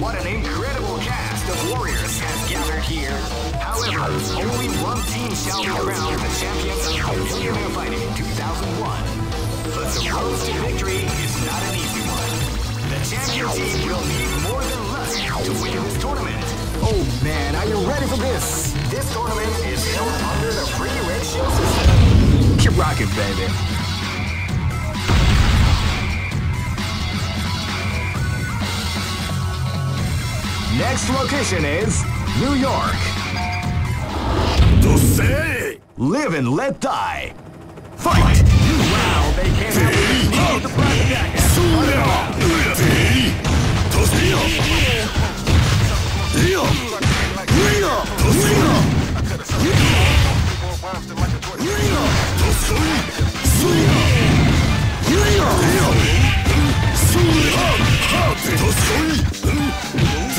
What an incredible cast of warriors has gathered here. However, only one team shall be crowned the champions of Millionaire Fighting 2001. But the road to victory is not an easy one. The champion team will need more than luck to win this tournament. Oh man, are you ready for this? This tournament is held under the free ratio system. Keep rocking, baby. Next location is New York. Live and let die. Fight! Wow, they out with the.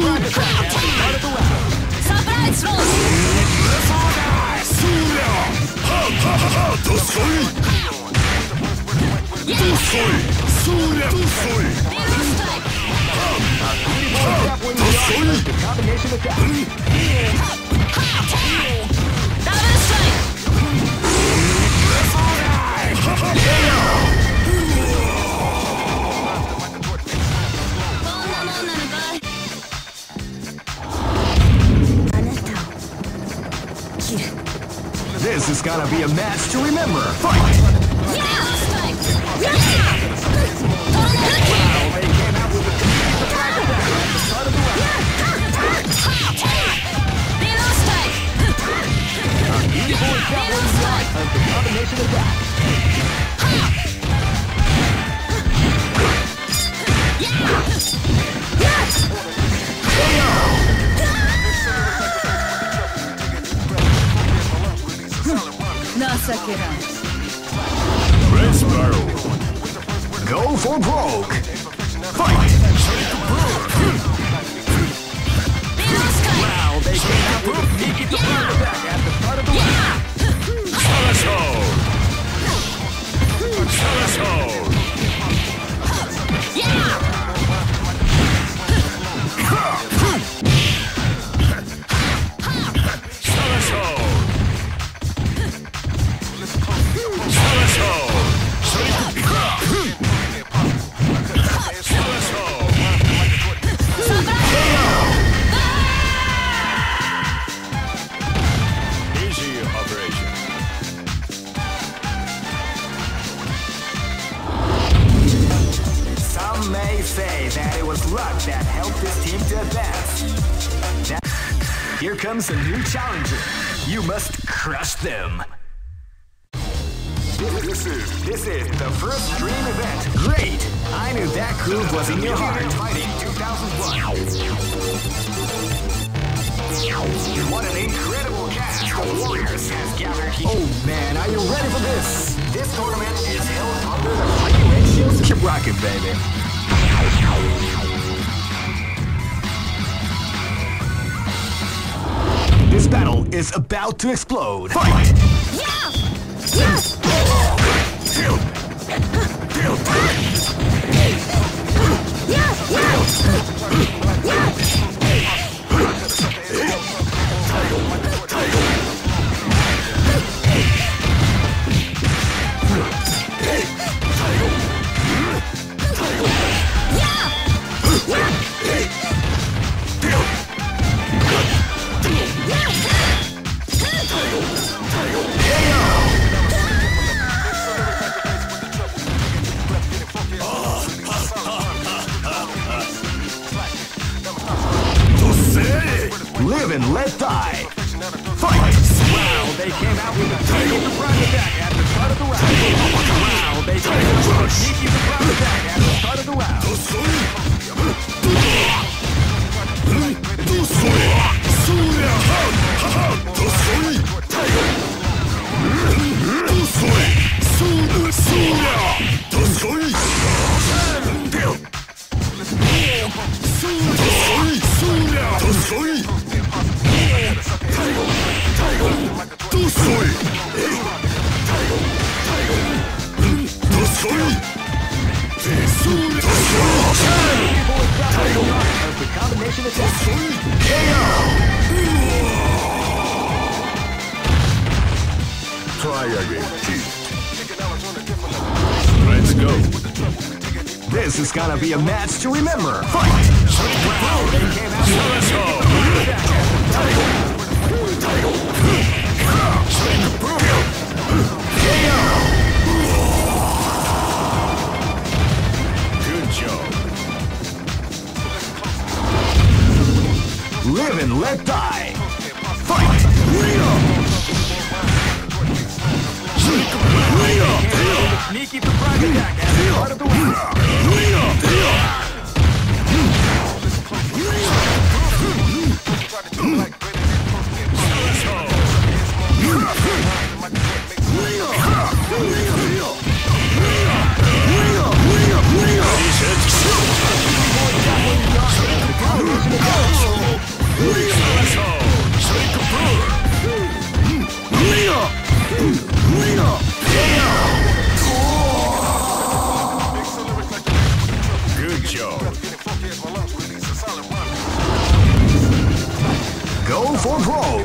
sneaky surprise This is gonna be a match to remember. Fight! ビル rocking, baby. This battle is about to explode. Fight! Yeah! Yes! Yeah! Yeah! Let's go. This is gonna be a match to remember. Fight! Good job. Live and let die. Fight! Real. Sneaky for private attack. Part of the way. Let's go! Pro.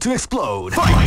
To explode. Fight!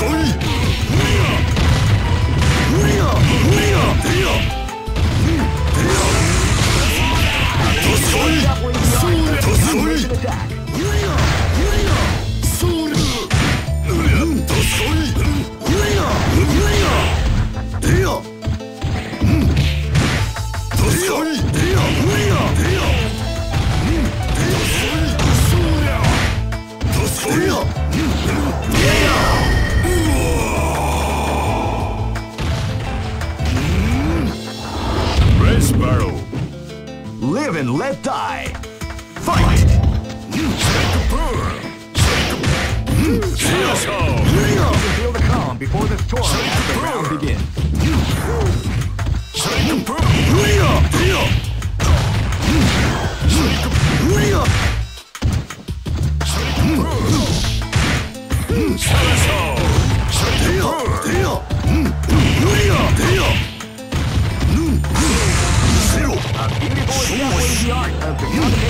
来い。And let die. Fight! Feel the calm before the storm as the round begins. Art of the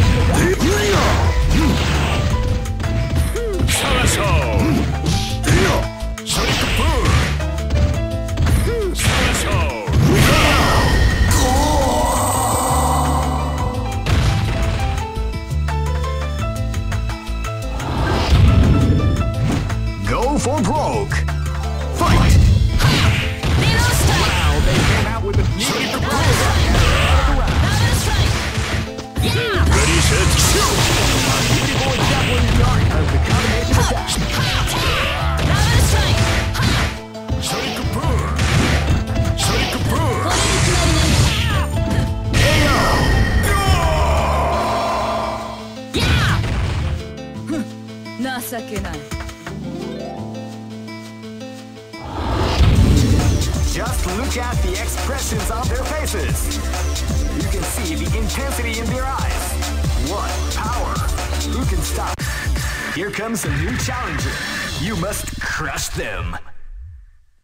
comes a new challenger. You must crush them.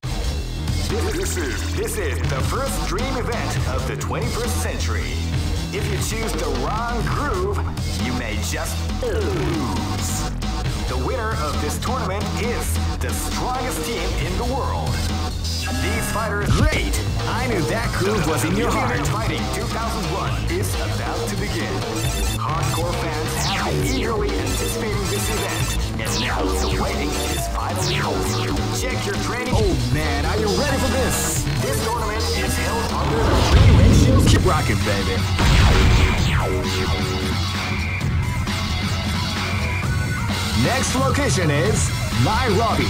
This is this is the first dream event of the 21st century. If you choose the wrong groove, you may just lose. The winner of this tournament is the strongest team in the world. These fighters, great! I knew that groove was in your heart. Fighting 2001 is about to begin. Hardcore fans have been eagerly anticipating this event, and now the waiting is finally over. Check your training. Oh man, are you ready for this? This tournament is held under the free ratio. Keep rocking, baby. Next location is Nairobi.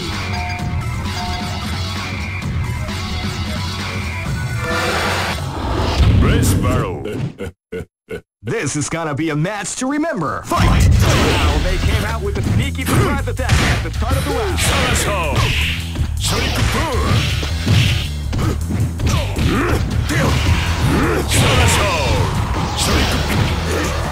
Race battle. This is gonna be a match to remember. Fight! Now they came out with a sneaky surprise attack at the start of the round. Salaso. Shurikupur. Salaso. Shurikupur.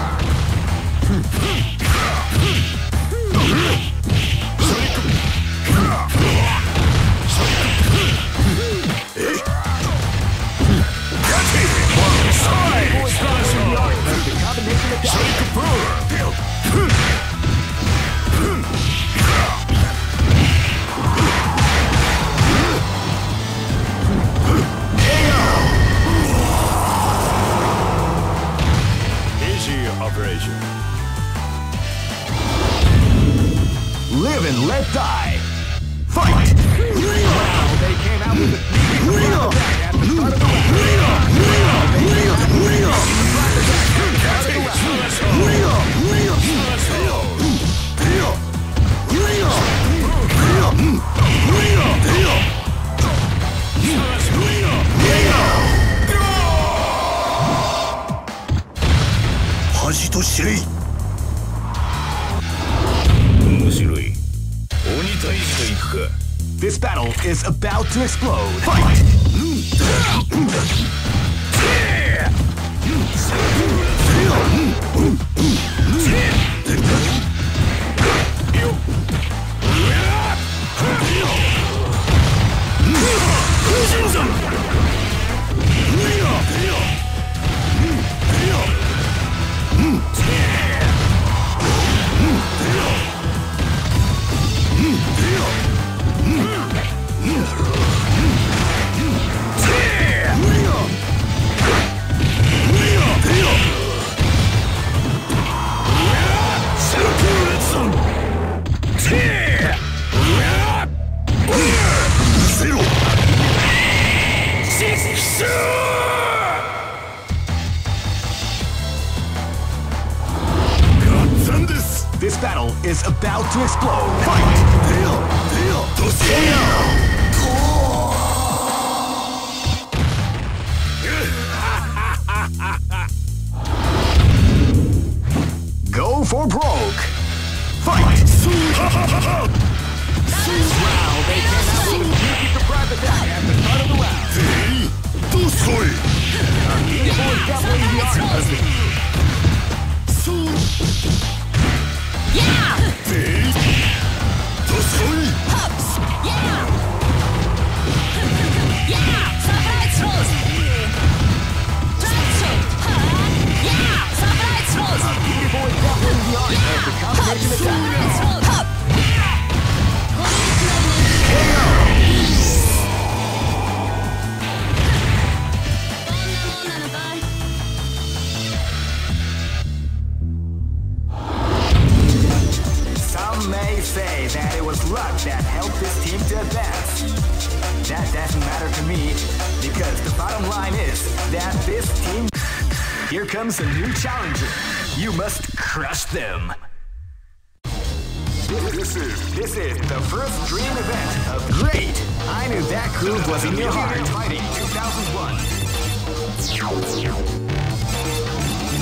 Fighting 2001.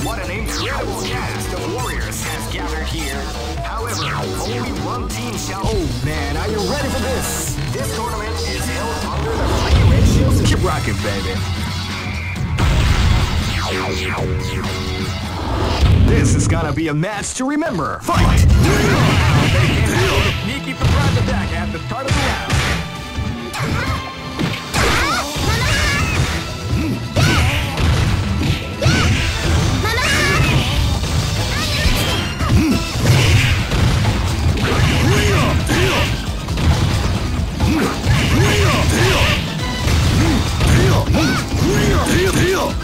What an incredible cast of warriors has gathered here. However, only one team shall. Oh man, are you ready for this? This tournament is held under the system. Keep rocking, baby. This is gonna be a match to remember. Fight! Sneaky surprise attack at the start of the round. Rio, Rio.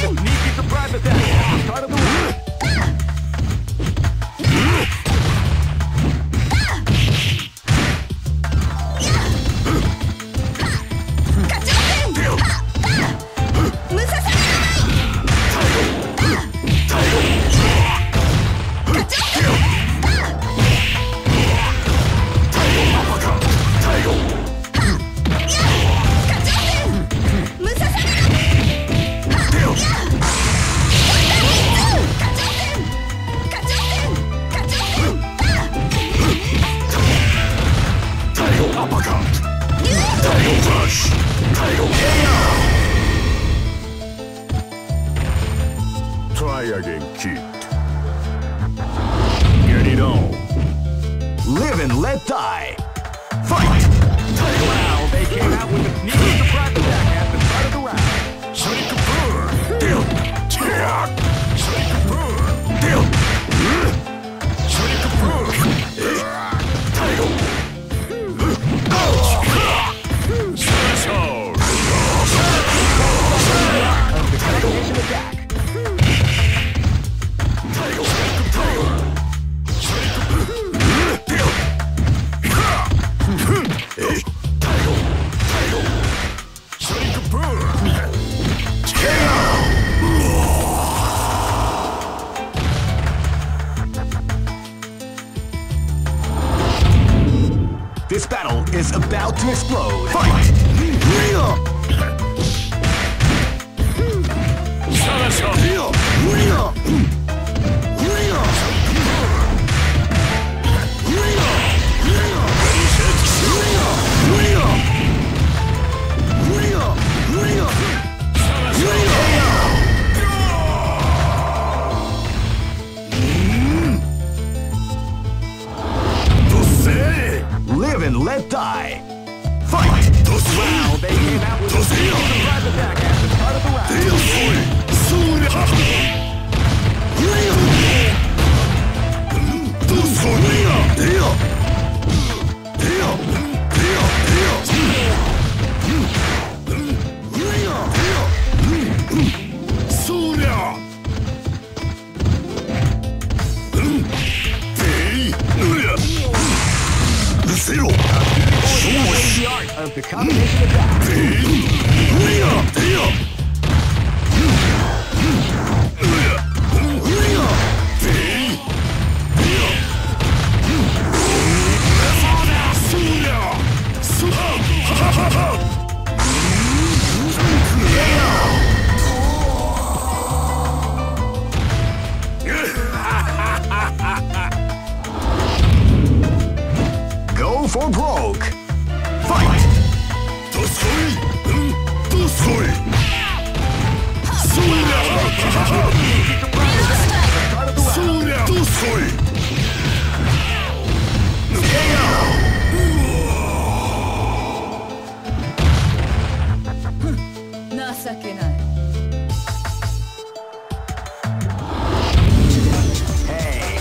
Hey,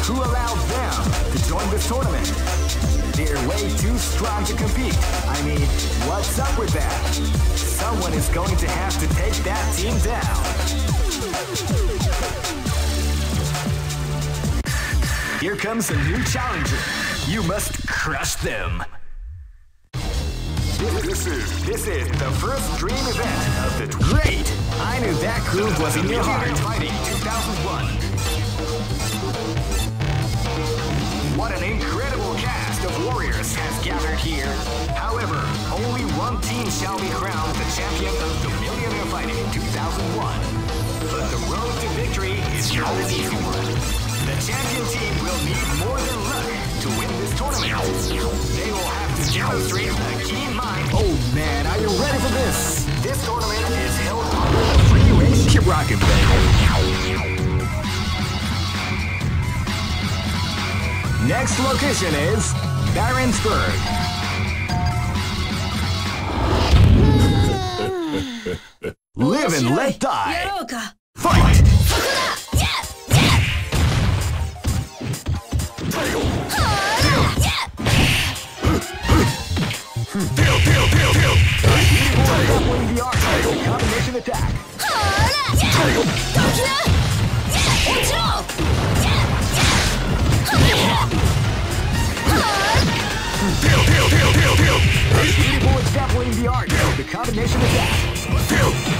who allowed them to join this tournament? They're way too strong to compete. I mean, what's up with that? Someone is going to have to take that team down. Here comes a new challenger. You must crush them. This, is this is the first dream event of the great. I knew that groove was in your heart. Fighting 2001. What an incredible cast of warriors has gathered here. However, only one team shall be crowned the champion of the Millionaire Fighting 2001. But the road to victory is not an easy one. The champion team will need more than luck to win this tournament, they will have to demonstrate a keen mind. Oh man, are you ready for this? This tournament is held under the freeway. Keep rocking, baby. Next location is Barentsburg. Live and let die. Fight! The art the combination attack. Grappling the the combination attack.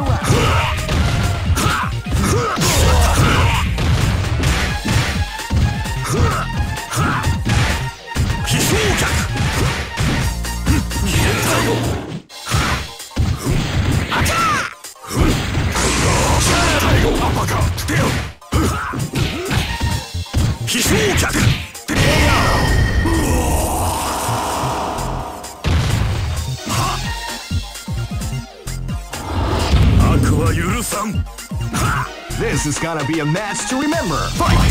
gonna be a match to remember. Fight!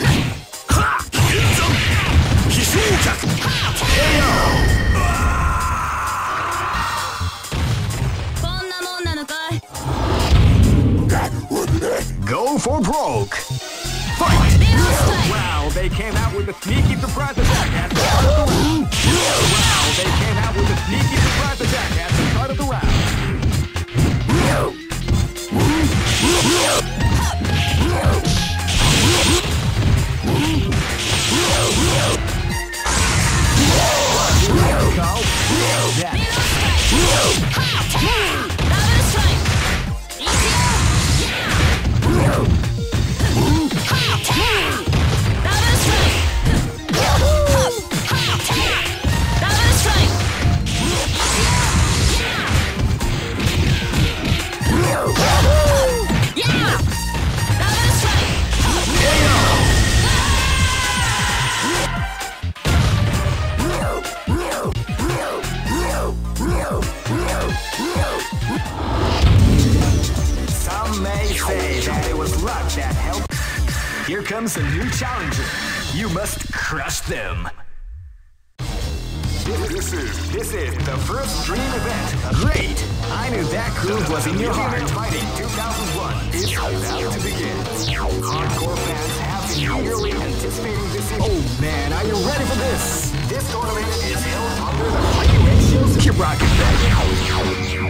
Go for broke. Fight. Wow, they came out with a sneaky surprise attack at the start of the round. Wow, they came out with a sneaky surprise attack at the start of the round. Here comes a new challenger. You must crush them. This is this is the first dream event. Great! I knew that groove was in your heart. Fighting 2001 is about to begin. Hardcore fans have been eagerly anticipating this event. Oh man, are you ready for this? This tournament is held under the free ratios. Keep rocking.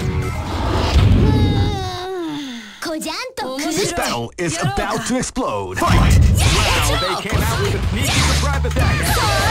This battle is about to explode. Fight! Wow, they came out with a sneaky surprise attack.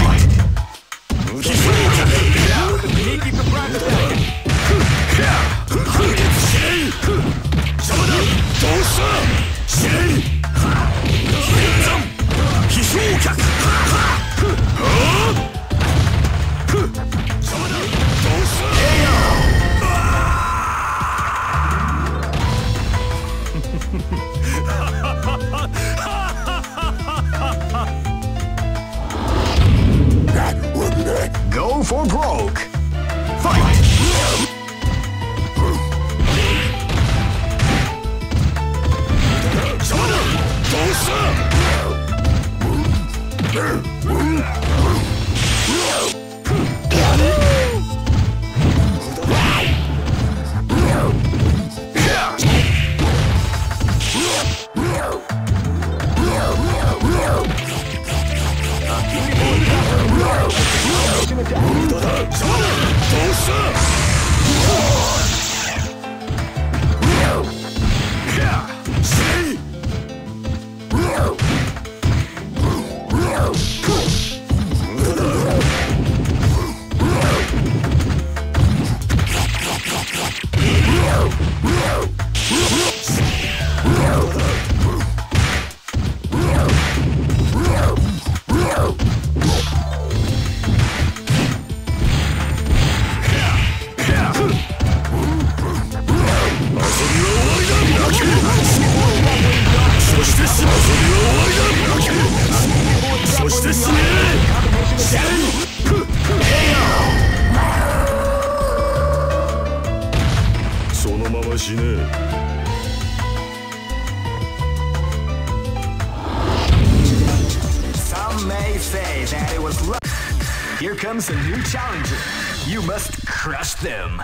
Here comes a new challenger. You must crush them.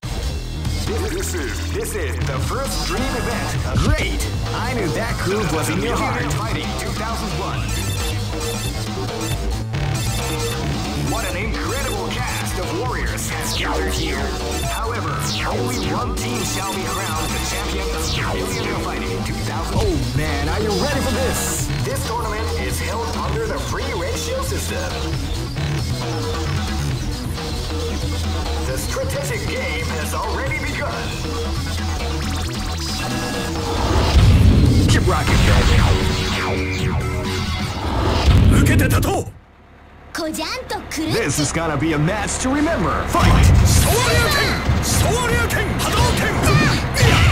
This is this is the first dream event. Great! I knew that groove was in your heart. Fighting 2001. What an incredible cast of warriors has gathered here. However, only one team shall be crowned the champion of Millionaire Fighting 2000. Oh man, are you ready for this? This tournament is held under the free ratio system. strategic game has already begun. Keep rocking, baby. Look at the tattoo! This is gonna be a match to remember. Fight! Fight.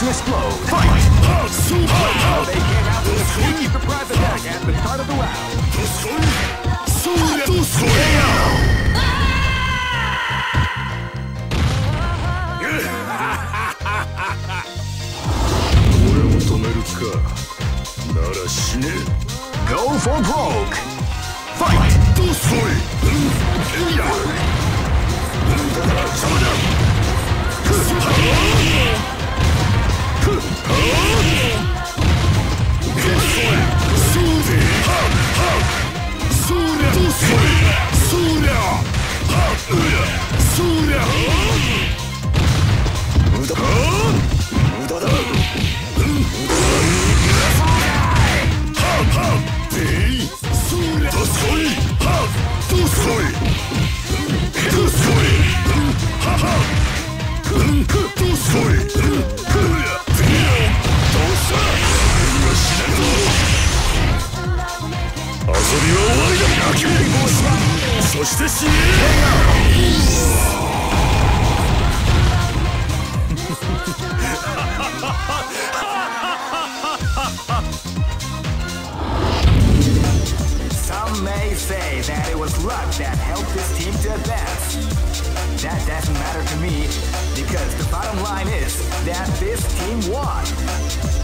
To explode.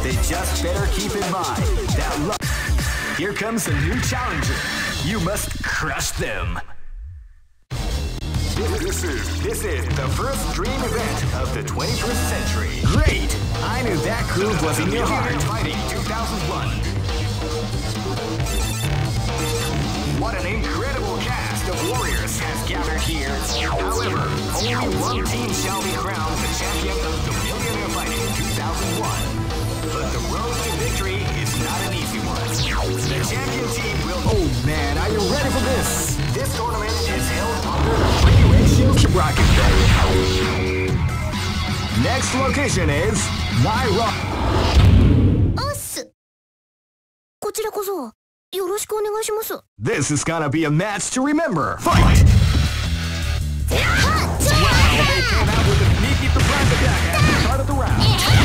They just better keep in mind that luck. Here comes a new challenger. You must crush them. This, this is this is the first dream event of the 21st century. Great! I knew that groove was in your heart. Fighting 2001. What an incredible cast of warriors has gathered here. However, only one team shall be crowned the champion of the Millionaire Fighting 2001. But the road to victory is not an easy one. The champion team will. Oh man, are you ready for this? This tournament is held under the free ratio. Keep rocking, baby. Next location is Naira. おっすこちらこそよろしくお願いします This is gonna be a match to remember. Fight! はっちゃ They came out with a sneaky surprise attack at the start of the round.